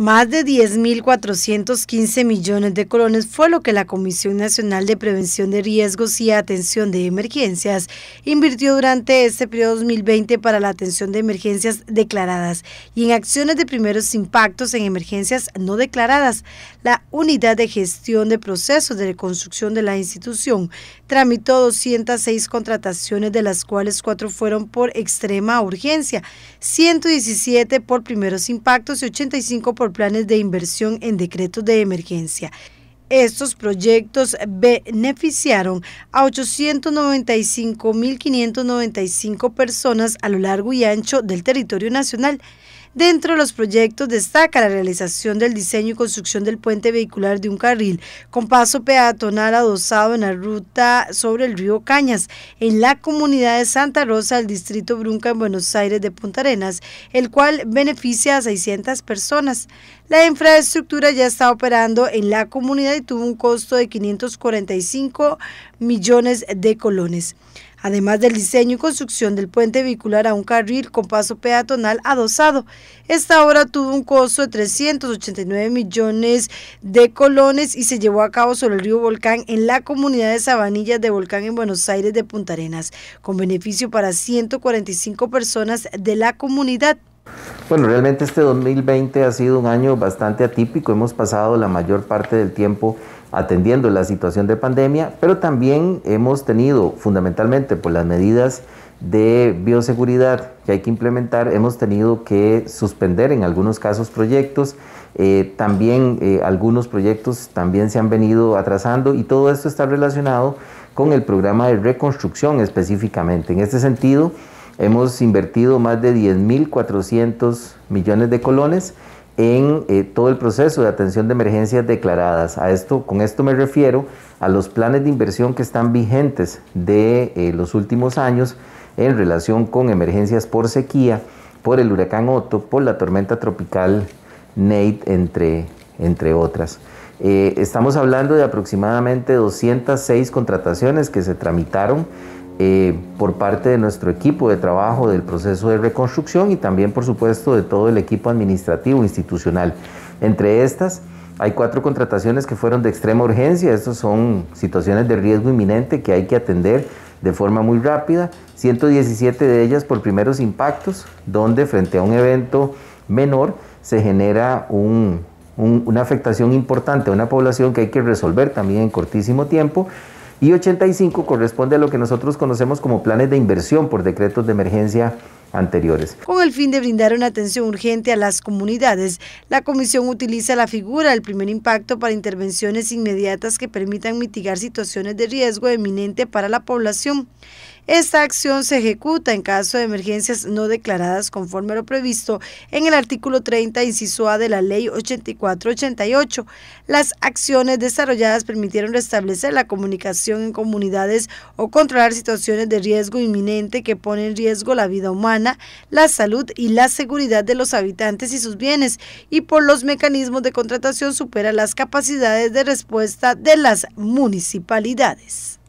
Más de 10.415 millones de colones fue lo que la Comisión Nacional de Prevención de Riesgos y Atención de Emergencias invirtió durante este periodo 2020 para la atención de emergencias declaradas y en acciones de primeros impactos en emergencias no declaradas. La Unidad de Gestión de Procesos de Reconstrucción de la institución tramitó 206 contrataciones, de las cuales cuatro fueron por extrema urgencia, 117 por primeros impactos y 85 por planes de inversión en decretos de emergencia. Estos proyectos beneficiaron a 895.595 personas a lo largo y ancho del territorio nacional. Dentro de los proyectos destaca la realización del diseño y construcción del puente vehicular de un carril con paso peatonal adosado en la ruta sobre el río Cañas, en la comunidad de Santa Rosa del distrito Brunca en Buenos Aires de Punta Arenas, el cual beneficia a 600 personas. La infraestructura ya está operando en la comunidad y tuvo un costo de 545 millones de colones además del diseño y construcción del puente vehicular a un carril con paso peatonal adosado. Esta obra tuvo un costo de 389 millones de colones y se llevó a cabo sobre el río Volcán en la comunidad de Sabanillas de Volcán en Buenos Aires de Punta Arenas, con beneficio para 145 personas de la comunidad. Bueno, realmente este 2020 ha sido un año bastante atípico. Hemos pasado la mayor parte del tiempo atendiendo la situación de pandemia, pero también hemos tenido, fundamentalmente por las medidas de bioseguridad que hay que implementar, hemos tenido que suspender en algunos casos proyectos, eh, también eh, algunos proyectos también se han venido atrasando y todo esto está relacionado con el programa de reconstrucción específicamente. En este sentido, hemos invertido más de 10.400 millones de colones en eh, todo el proceso de atención de emergencias declaradas. A esto, con esto me refiero a los planes de inversión que están vigentes de eh, los últimos años en relación con emergencias por sequía, por el huracán Otto, por la tormenta tropical Nate, entre, entre otras. Eh, estamos hablando de aproximadamente 206 contrataciones que se tramitaron eh, por parte de nuestro equipo de trabajo del proceso de reconstrucción y también, por supuesto, de todo el equipo administrativo institucional. Entre estas, hay cuatro contrataciones que fueron de extrema urgencia. Estas son situaciones de riesgo inminente que hay que atender de forma muy rápida. 117 de ellas por primeros impactos, donde frente a un evento menor se genera una afectación importante a una población que hay que resolver también en cortísimo tiempo y 85 corresponde a lo que nosotros conocemos como planes de inversión por decretos de emergencia anteriores. Con el fin de brindar una atención urgente a las comunidades, la Comisión utiliza la figura del primer impacto para intervenciones inmediatas que permitan mitigar situaciones de riesgo eminente para la población. Esta acción se ejecuta en caso de emergencias no declaradas conforme a lo previsto en el artículo 30, inciso A de la Ley 8488. Las acciones desarrolladas permitieron restablecer la comunicación en comunidades o controlar situaciones de riesgo inminente que ponen en riesgo la vida humana, la salud y la seguridad de los habitantes y sus bienes, y por los mecanismos de contratación supera las capacidades de respuesta de las municipalidades.